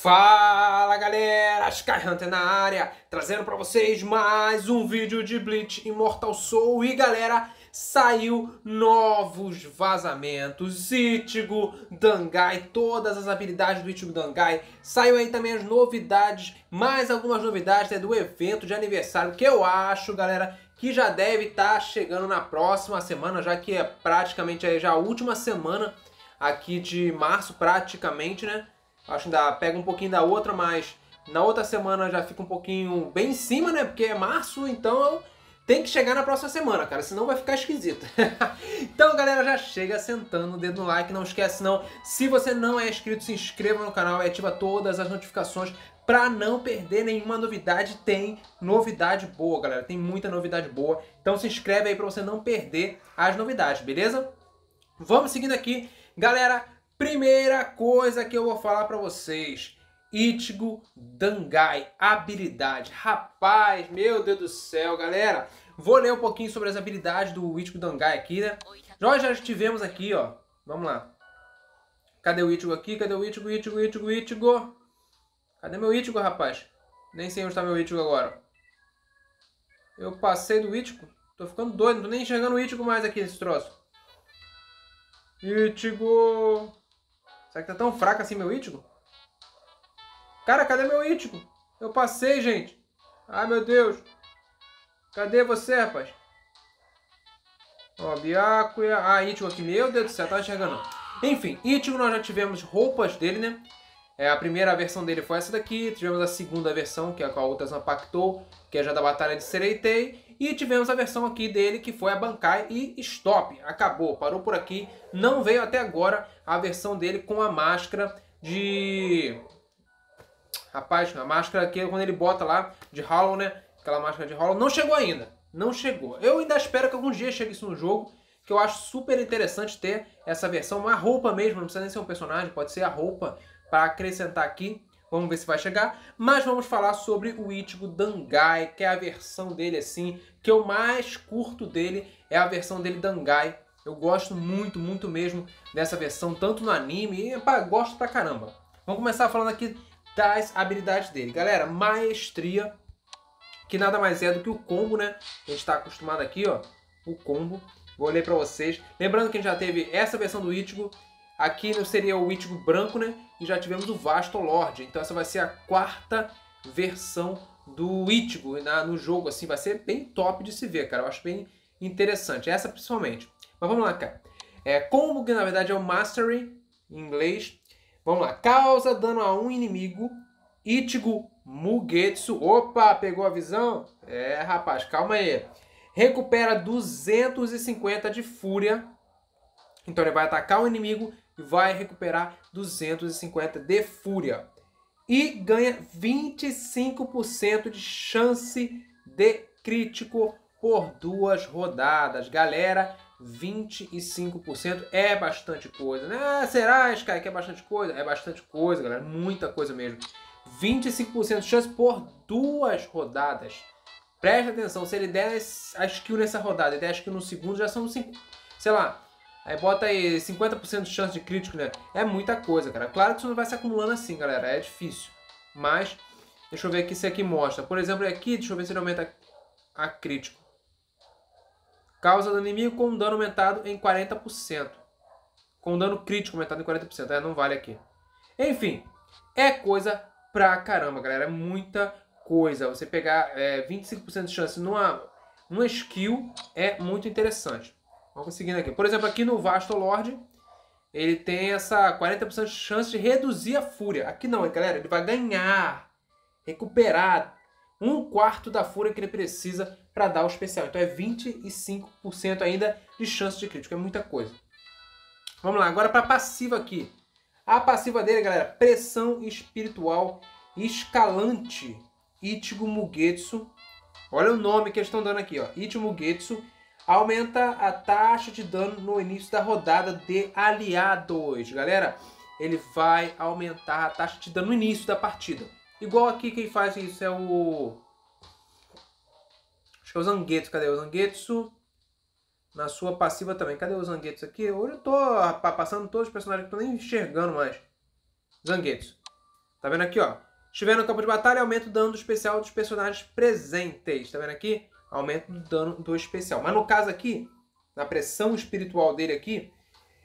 Fala galera, Skyhunter na área, trazendo para vocês mais um vídeo de Bleach Immortal Soul. E galera, saiu novos vazamentos, Ichigo, Dangai, todas as habilidades do Ichigo Dangai, saiu aí também as novidades, mais algumas novidades né, do evento de aniversário que eu acho galera que já deve estar tá chegando na próxima semana, já que é praticamente aí já a última semana aqui de março praticamente, né? Acho que ainda pega um pouquinho da outra, mas na outra semana já fica um pouquinho bem em cima, né? Porque é março, então tem que chegar na próxima semana, cara, senão vai ficar esquisito. então, galera, já chega sentando o dedo no like, não esquece não. Se você não é inscrito, se inscreva no canal e ativa todas as notificações para não perder nenhuma novidade. Tem novidade boa, galera, tem muita novidade boa. Então se inscreve aí para você não perder as novidades, beleza? Vamos seguindo aqui. Galera, Primeira coisa que eu vou falar para vocês. Ichigo Dangai, habilidade. Rapaz, meu Deus do céu, galera. Vou ler um pouquinho sobre as habilidades do Ichigo Dangai aqui, né? Nós já tivemos aqui, ó. Vamos lá. Cadê o Ichigo aqui? Cadê o Ichigo, Ichigo, Ichigo, Ichigo? Cadê meu Ichigo, rapaz? Nem sei onde está meu Ichigo agora. Eu passei do Ichigo. Tô ficando doido, não tô nem enxergando o Ichigo mais aqui nesse troço. Ichigo... Será que tá tão fraco assim meu Ítigo? Cara, cadê meu Ítigo? Eu passei, gente. Ai, meu Deus. Cadê você, rapaz? Ó, Byakuya. Ah, Ítigo aqui. Meu Deus do céu, tá enxergando. Enfim, Ítigo nós já tivemos roupas dele, né? É, a primeira versão dele foi essa daqui. Tivemos a segunda versão, que é a Ultrasan Pactou, que é já da Batalha de Sereitei. E tivemos a versão aqui dele que foi a Bankai e Stop. Acabou, parou por aqui. Não veio até agora a versão dele com a máscara de... Rapaz, a máscara que quando ele bota lá de Hollow, né? Aquela máscara de Hollow. Não chegou ainda. Não chegou. Eu ainda espero que algum dia chegue isso no jogo. Que eu acho super interessante ter essa versão. Uma roupa mesmo, não precisa nem ser um personagem. Pode ser a roupa para acrescentar aqui. Vamos ver se vai chegar. Mas vamos falar sobre o Ichigo Dangai, que é a versão dele assim, que eu mais curto dele é a versão dele Dangai. Eu gosto muito, muito mesmo dessa versão, tanto no anime, e pá, gosto pra caramba. Vamos começar falando aqui das habilidades dele. Galera, maestria, que nada mais é do que o combo, né? A gente está acostumado aqui, ó, o combo. Vou ler para vocês. Lembrando que a gente já teve essa versão do Ichigo, Aqui seria o Ichigo branco, né? E já tivemos o Vasto Lord. Então essa vai ser a quarta versão do Ichigo no jogo. Assim, vai ser bem top de se ver, cara. Eu acho bem interessante. Essa principalmente. Mas vamos lá, cara. É, combo, que na verdade é o Mastery, em inglês. Vamos lá. Causa dano a um inimigo. Ichigo Mugetsu. Opa, pegou a visão? É, rapaz, calma aí. Recupera 250 de fúria. Então ele vai atacar o inimigo e vai recuperar 250 de fúria. E ganha 25% de chance de crítico por duas rodadas. Galera, 25% é bastante coisa. Né? Ah, será, Sky, que é bastante coisa? É bastante coisa, galera. Muita coisa mesmo. 25% de chance por duas rodadas. Preste atenção, se ele der a skill nessa rodada e der a skill no segundo, já são 5, sei lá, Aí bota aí 50% de chance de crítico, né? É muita coisa, cara. Claro que isso não vai se acumulando assim, galera. É difícil. Mas, deixa eu ver aqui se aqui mostra. Por exemplo, aqui, deixa eu ver se ele aumenta a crítico. Causa do inimigo com dano aumentado em 40%. Com dano crítico aumentado em 40%. É, não vale aqui. Enfim, é coisa pra caramba, galera. É muita coisa. Você pegar é, 25% de chance numa, numa skill é muito interessante. Vamos seguindo aqui. Por exemplo, aqui no Vasto Lord, ele tem essa 40% de chance de reduzir a fúria. Aqui não, galera, ele vai ganhar, recuperar um quarto da fúria que ele precisa para dar o especial. Então é 25% ainda de chance de crítico, é muita coisa. Vamos lá, agora para passiva aqui. A passiva dele, galera, pressão espiritual escalante. Ichigo Mugetsu. Olha o nome que eles estão dando aqui, ó. Ichigo Mugetsu aumenta a taxa de dano no início da rodada de aliados. Galera, ele vai aumentar a taxa de dano no início da partida. Igual aqui quem faz isso é o... Acho que é o Zangetsu. Cadê o Zangetsu? Na sua passiva também. Cadê o Zangetsu aqui? Hoje eu tô passando todos os personagens que eu tô nem enxergando mais. Zangetsu. Tá vendo aqui, ó? Estiver no campo de batalha, aumenta o dano especial dos personagens presentes. Tá vendo aqui? Aumento do dano do especial. Mas no caso aqui, na pressão espiritual dele aqui,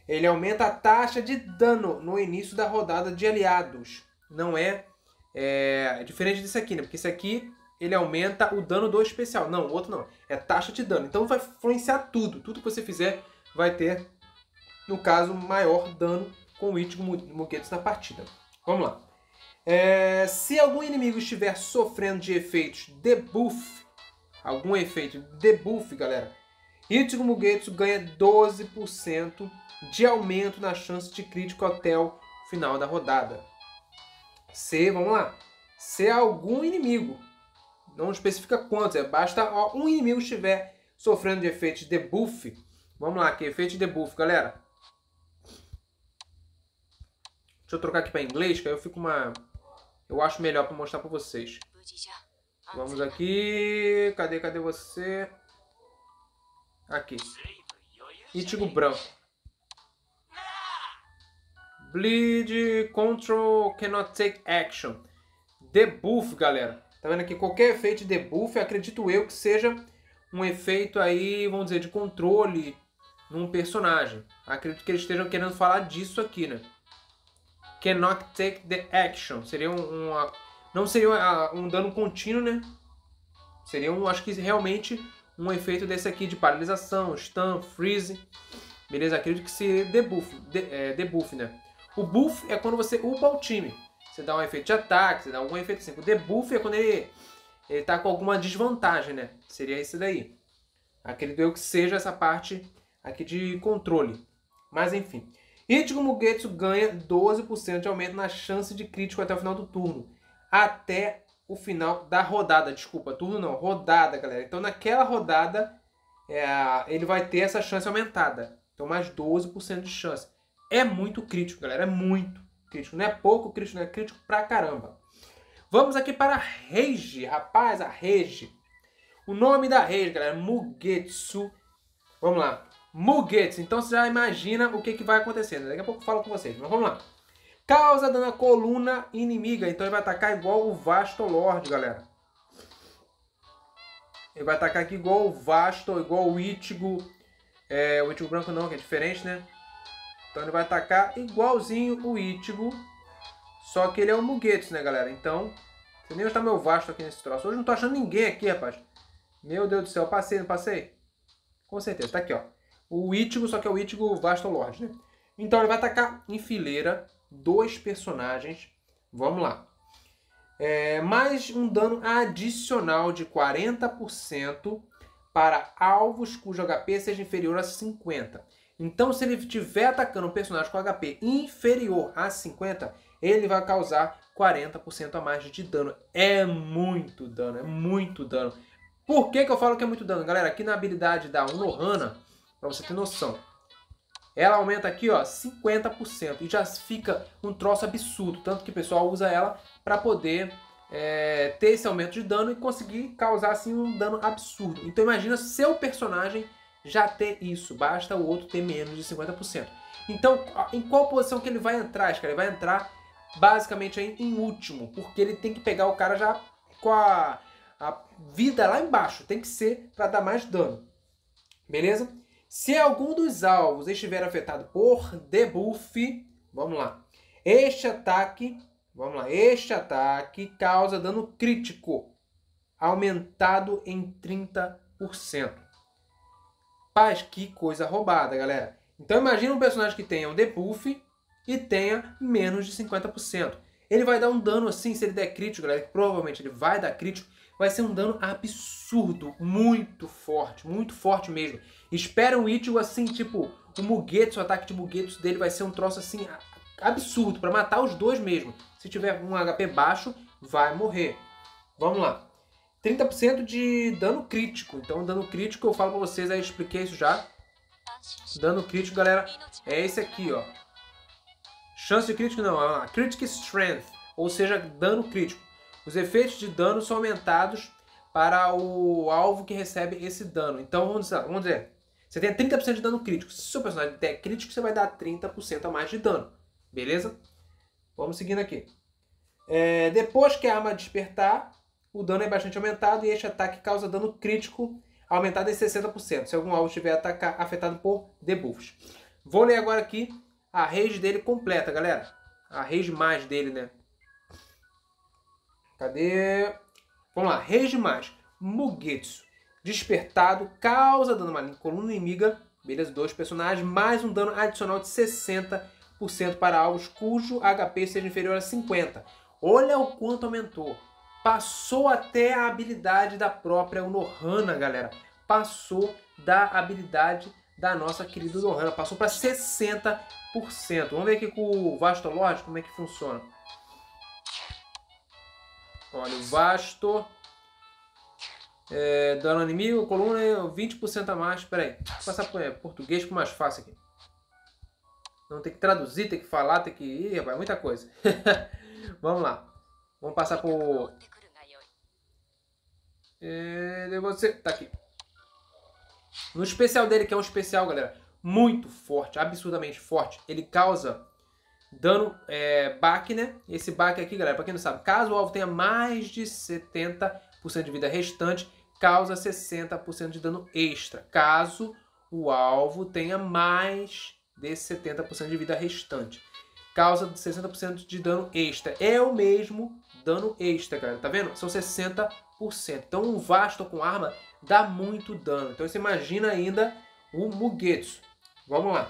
ele aumenta a taxa de dano no início da rodada de aliados. Não é, é, é diferente disso aqui, né? Porque esse aqui ele aumenta o dano do especial. Não, o outro não. É taxa de dano. Então vai influenciar tudo. Tudo que você fizer vai ter, no caso, maior dano com o Ichigo Mugetsu na partida. Vamos lá. É, se algum inimigo estiver sofrendo de efeitos debuff, algum efeito debuff, galera, Ichigo Mugetsu ganha 12% de aumento na chance de crítico até o final da rodada. Se, vamos lá, se algum inimigo, não especifica quantos, é, basta ó, um inimigo estiver sofrendo de efeitos debuff, vamos lá, que efeito de debuff, galera. Deixa eu trocar aqui para inglês, que aí eu fico uma eu acho melhor para mostrar para vocês. Vamos aqui. Cadê, cadê você? Aqui. Itigo branco. Bleed Control Cannot Take Action. Debuff, galera. Tá vendo aqui? Qualquer efeito de debuff, acredito eu que seja um efeito aí, vamos dizer, de controle num personagem. Acredito que eles estejam querendo falar disso aqui, né? cannot take the action. Seria um, uma, não seria um dano contínuo, né? Seria um, acho que realmente um efeito desse aqui de paralisação, stun, freeze. Beleza? Acredito que seria debuff, de, é, debuff, né? O buff é quando você upa o time. Você dá um efeito de ataque, você dá algum efeito assim. O debuff é quando ele, ele tá com alguma desvantagem, né? Seria esse daí. Acredito eu que seja essa parte aqui de controle. Mas enfim. Ichigo Mugetsu ganha 12% de aumento na chance de crítico até o final do turno. Até o final da rodada. Desculpa, turno não, rodada, galera. Então naquela rodada é, ele vai ter essa chance aumentada. Então mais 12% de chance. É muito crítico, galera. É muito crítico. Não é pouco crítico, não é crítico pra caramba. Vamos aqui para a Rage. Rapaz, a Rage. O nome da Rage, galera, Mugetsu. Vamos lá. Mugetsu. Então você já imagina o que, que vai acontecer. Daqui a pouco eu falo com vocês, mas vamos lá. Causa dano à coluna inimiga. Então ele vai atacar igual o Vasto Lord, galera. Ele vai atacar aqui igual o Vasto, igual o Ichigo. É, o Ichigo branco não, que é diferente, né? Então ele vai atacar igualzinho o Ichigo. Só que ele é o Mugetsu, né, galera? Então, você nem está meu Vasto aqui nesse troço. Hoje não tô achando ninguém aqui, rapaz. Meu Deus do céu, passei, não passei? Com certeza, tá aqui, ó o Ichigo, só que é o Ichigo Lord, né? Então ele vai atacar em fileira dois personagens. Vamos lá. É, mais um dano adicional de 40% para alvos cujo HP seja inferior a 50. Então, se ele estiver atacando um personagem com HP inferior a 50, ele vai causar 40% a mais de dano. É muito dano, é muito dano. Por que, que eu falo que é muito dano? Galera, aqui na habilidade da Unohana, para você ter noção. Ela aumenta aqui, ó, 50% e já fica um troço absurdo, tanto que o pessoal usa ela para poder é, ter esse aumento de dano e conseguir causar assim um dano absurdo. Então imagina seu personagem já ter isso, basta o outro ter menos de 50%. Então, em qual posição que ele vai entrar, cara? Ele vai entrar basicamente em último, porque ele tem que pegar o cara já com a, a vida lá embaixo, tem que ser para dar mais dano. Beleza? Se algum dos alvos estiver afetado por debuff, vamos lá. Este ataque, vamos lá, este ataque causa dano crítico aumentado em 30%. Paz, que coisa roubada, galera. Então imagina um personagem que tenha um debuff e tenha menos de 50%. Ele vai dar um dano assim, se ele der crítico, galera, provavelmente ele vai dar crítico, vai ser um dano absurdo, muito forte, muito forte mesmo. Espera um Ichigo assim, tipo, o Mugetsu, o ataque de Mugetsu dele vai ser um troço assim absurdo, para matar os dois mesmo. Se tiver um HP baixo, vai morrer. Vamos lá. 30% de dano crítico. Então, dano crítico, eu falo pra vocês, aí expliquei isso já. Dano crítico, galera, é esse aqui, ó. Chance de crítico não, é uma Critic Strength, ou seja, dano crítico. Os efeitos de dano são aumentados para o alvo que recebe esse dano. Então vamos dizer, vamos dizer você tem 30% de dano crítico. Se o seu personagem der crítico, você vai dar 30% a mais de dano. Beleza? Vamos seguindo aqui. É, depois que a arma despertar, o dano é bastante aumentado e este ataque causa dano crítico aumentado em 60%, se algum alvo estiver atacar, afetado por debuffs. Vou ler agora aqui a rage dele completa, galera. A rage mais dele, né? Cadê? Vamos lá, rage mais. Mugetsu. Despertado, causa dano maligno, coluna inimiga, beleza? Dois personagens, mais um dano adicional de 60% para alvos cujo HP seja inferior a 50. Olha o quanto aumentou. Passou até a habilidade da própria Unohana, galera. Passou da habilidade da nossa querida Unohana. Passou para 60%. Vamos ver aqui com o Vasto como é que funciona. Olha, o Vasto... É, dano inimigo, coluna 20% a mais. Espera aí, vou passar para é, português que mais fácil aqui. Não tem que traduzir, tem que falar, tem que... Ih, rapaz, muita coisa. Vamos lá. Vamos passar por... É, você... Tá aqui. No especial dele, que é um especial, galera, muito forte, absurdamente forte. Ele causa dano é, baque, né? Esse baque aqui, galera, pra quem não sabe, caso o alvo tenha mais de 70% de vida restante, causa 60% de dano extra. Caso o alvo tenha mais de 70% de vida restante. Causa 60% de dano extra. É o mesmo dano extra, cara. Tá vendo? São 60%. Então um Vasto com arma dá muito dano. Então você imagina ainda o Mugetsu. Vamos lá.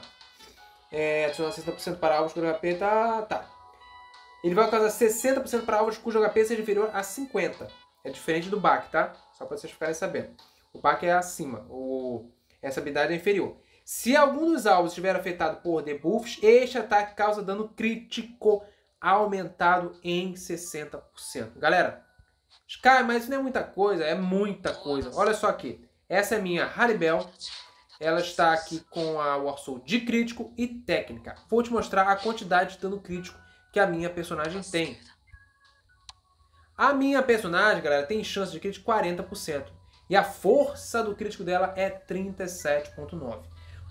É, adicionar 60% para alvos cujo HP tá, tá. Ele vai causar 60% para alvos cujo HP seja inferior a 50. É diferente do Bak, tá? Só para vocês ficarem sabendo. O Bak é acima. O... Essa habilidade é inferior. Se algum dos alvos estiver afetado por debuffs, este ataque causa dano crítico aumentado em 60%. Galera, Sky, mas isso não é muita coisa, é muita coisa. Olha só aqui. Essa é minha Haribel. Ela está aqui com a Warsoul de crítico e técnica. Vou te mostrar a quantidade de dano crítico que a minha personagem tem. A minha personagem, galera, tem chance de crítico 40%. E a força do crítico dela é 37.9.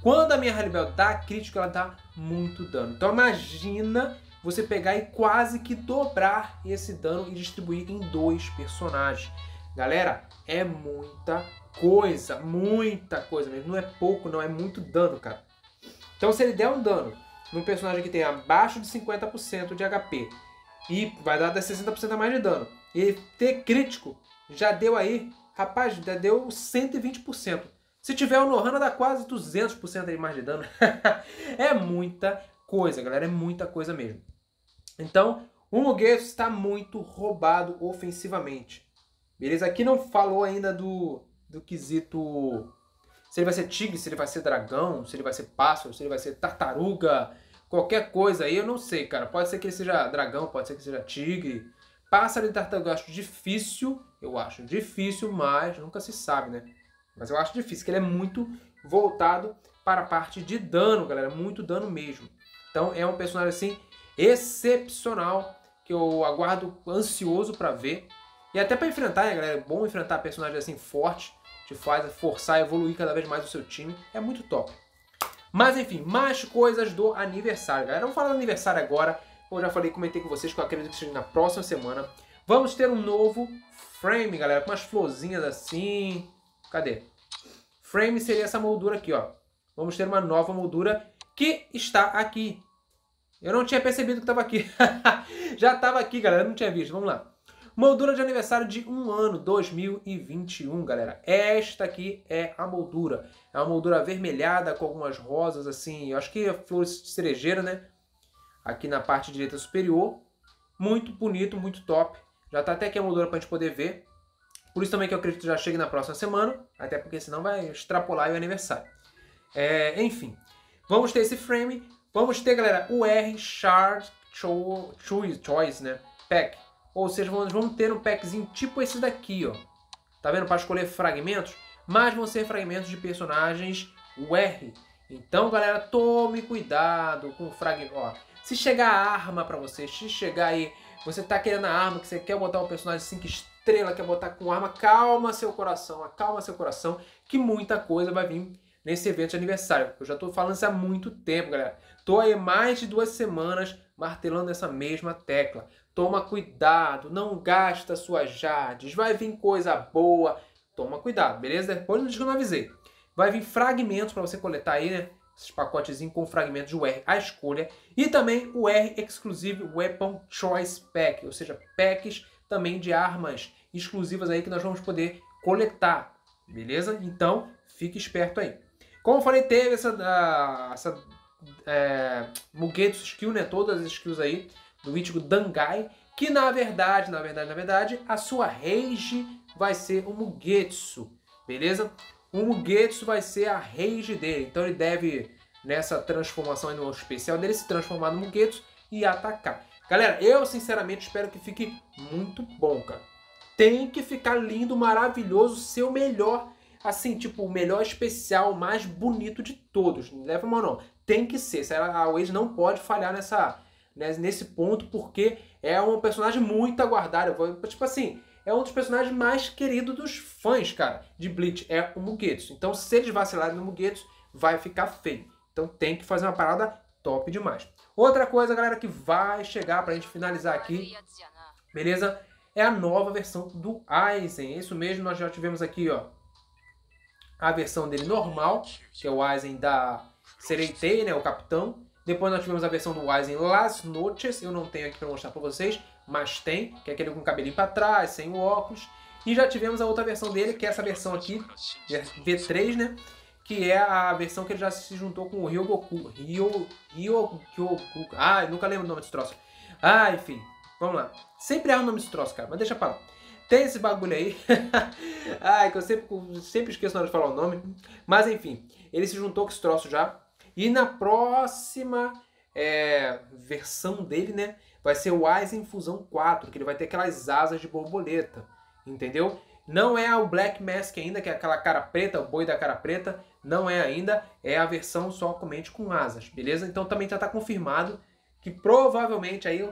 Quando a minha Haribel dá crítico, ela dá muito dano. Então imagina você pegar e quase que dobrar esse dano e distribuir em dois personagens. Galera, é muita coisa, muita coisa mesmo. Não é pouco, não, é muito dano, cara. Então se ele der um dano num personagem que tem abaixo de 50% de HP e vai dar 60% a mais de dano, e ele ter crítico, já deu aí, rapaz, já deu 120%. Se tiver o Nohana dá quase 200% aí mais de dano. é muita coisa, galera, é muita coisa mesmo. Então, o Mugueto está muito roubado ofensivamente. Beleza? Aqui não falou ainda do, do quesito se ele vai ser tigre, se ele vai ser dragão, se ele vai ser pássaro, se ele vai ser tartaruga, qualquer coisa aí, eu não sei, cara. Pode ser que ele seja dragão, pode ser que seja tigre. Pássaro e tartaruga eu acho difícil, eu acho difícil, mas nunca se sabe, né? Mas eu acho difícil, que ele é muito voltado para a parte de dano, galera. Muito dano mesmo. Então é um personagem assim excepcional que eu aguardo ansioso para ver. E até para enfrentar, né, galera? É bom enfrentar personagens assim fortes, te faz forçar a evoluir cada vez mais o seu time. É muito top. Mas enfim, mais coisas do aniversário, galera. Vamos falar do aniversário agora. Eu já falei, comentei com vocês que eu acredito que seja na próxima semana. Vamos ter um novo frame, galera, com umas florzinhas assim. Cadê? Frame seria essa moldura aqui, ó. Vamos ter uma nova moldura que está aqui. Eu não tinha percebido que estava aqui. Já estava aqui, galera. Eu não tinha visto. Vamos lá. Moldura de aniversário de um ano, 2021, galera. Esta aqui é a moldura. É uma moldura avermelhada com algumas rosas, assim. Eu acho que é flores de cerejeira, né? Aqui na parte direita superior. Muito bonito, muito top. Já tá até aqui a moldura pra gente poder ver. Por isso também que eu acredito que já chegue na próxima semana. Até porque senão vai extrapolar o aniversário. É, enfim. Vamos ter esse frame Vamos ter, galera, o R Shard Choice, né? Pack. Ou seja, vamos, vamos ter um packzinho tipo esse daqui, ó. Tá vendo? Para escolher fragmentos. Mas vão ser fragmentos de personagens UR. Então, galera, tome cuidado com o fragmento. Se chegar a arma para você, se chegar aí, você tá querendo a arma, que você quer botar um personagem 5 estrelas, quer botar com arma, calma seu coração, acalma seu coração, que muita coisa vai vir nesse evento de aniversário. Eu já tô falando isso há muito tempo, galera. Tô aí mais de duas semanas martelando essa mesma tecla. Toma cuidado, não gasta suas jades, vai vir coisa boa. Toma cuidado, beleza? Depois não diz que eu não avisei. Vai vir fragmentos para você coletar aí, né? Esses pacotezinhos com fragmentos de UR à escolha. E também o R Exclusive Weapon Choice Pack, ou seja, packs também de armas exclusivas aí que nós vamos poder coletar, beleza? Então, fique esperto aí. Como eu falei, teve essa, uh, essa é, Mugetsu skill, né? Todas as skills aí do Ichigo Dangai, que na verdade, na verdade, na verdade, a sua rage vai ser o Mugetsu, beleza? O Mugetsu vai ser a rage dele, então ele deve, nessa transformação aí no especial dele, se transformar no Mugetsu e atacar. Galera, eu sinceramente espero que fique muito bom, cara. Tem que ficar lindo, maravilhoso, ser o melhor, assim, tipo, o melhor especial, mais bonito de todos. Não leva mal não. Tem que ser. A Waze não pode falhar nessa, né, nesse ponto, porque é um personagem muito aguardado. Tipo assim, é um dos personagens mais queridos dos fãs, cara, de Bleach. É o Mugetsu. Então, se eles vacilarem no Mugetsu, vai ficar feio. Então, tem que fazer uma parada top demais. Outra coisa, galera, que vai chegar pra gente finalizar aqui, beleza? É a nova versão do Aizen. Isso mesmo, nós já tivemos aqui, ó, a versão dele normal, que é o Aizen da Sereitei, né, o capitão. Depois nós tivemos a versão do Aizen Las Noches, eu não tenho aqui para mostrar para vocês, mas tem, que é aquele com o cabelinho para trás, sem o óculos. E já tivemos a outra versão dele, que é essa versão aqui, V3, né? Que é a versão que ele já se juntou com o Ryogoku. Ryo... Ryogoku... Ah, nunca lembro o nome desse troço. Ah, enfim. Vamos lá. Sempre erro o nome desse troço, cara, mas deixa pra lá. Tem esse bagulho aí. Ai, que eu sempre, sempre esqueço na hora de falar o nome. Mas enfim, ele se juntou com esse troço já. E na próxima é, versão dele, né? Vai ser o Aizen Fusão 4, que ele vai ter aquelas asas de borboleta. Entendeu? Não é o Black Mask ainda, que é aquela cara preta, o boi da cara preta. Não é ainda. É a versão somente com asas, beleza? Então também já está confirmado que provavelmente aí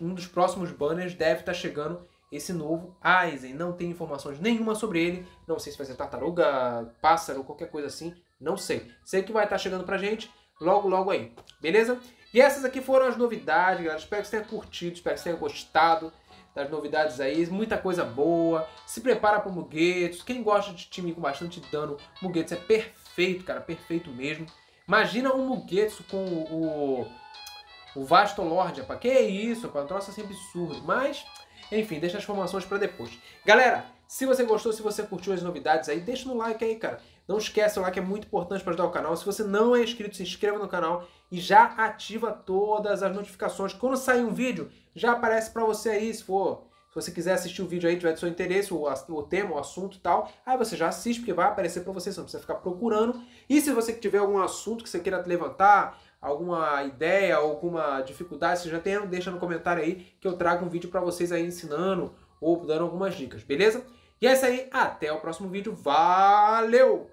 um dos próximos banners deve estar tá chegando esse novo Aizen. Não tem informações nenhuma sobre ele. Não sei se vai ser tartaruga, pássaro, qualquer coisa assim. Não sei. Sei que vai estar chegando pra gente logo, logo aí. Beleza? E essas aqui foram as novidades, galera. Espero que você tenha curtido, espero que você tenha gostado das novidades aí. Muita coisa boa. Se prepara para o Muguetos. Quem gosta de time com bastante dano, Muguetos é perfeito, cara. Perfeito mesmo. Imagina um Muguetos com o, o, o Vasto Lord, rapaz. Que isso, rapaz. Um troço assim absurdo. Mas enfim, deixa as informações para depois. Galera, se você gostou, se você curtiu as novidades aí, deixa no like aí, cara. Não esquece, o like é muito importante para ajudar o canal. Se você não é inscrito, se inscreva no canal e já ativa todas as notificações. Quando sair um vídeo, já aparece para você aí, se for... Se você quiser assistir o vídeo aí, tiver de seu interesse, o, o tema, o assunto e tal, aí você já assiste, porque vai aparecer para você, você não precisa ficar procurando. E se você tiver algum assunto que você queira levantar, alguma ideia, alguma dificuldade, se já tem, deixa no comentário aí que eu trago um vídeo para vocês aí ensinando ou dando algumas dicas, beleza? E é isso aí, até o próximo vídeo, valeu!